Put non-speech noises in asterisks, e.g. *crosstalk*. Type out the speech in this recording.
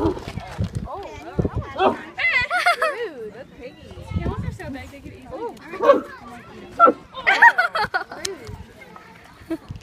Oh, oh. Rude. That's piggy. Tails *laughs* are so *laughs* *laughs*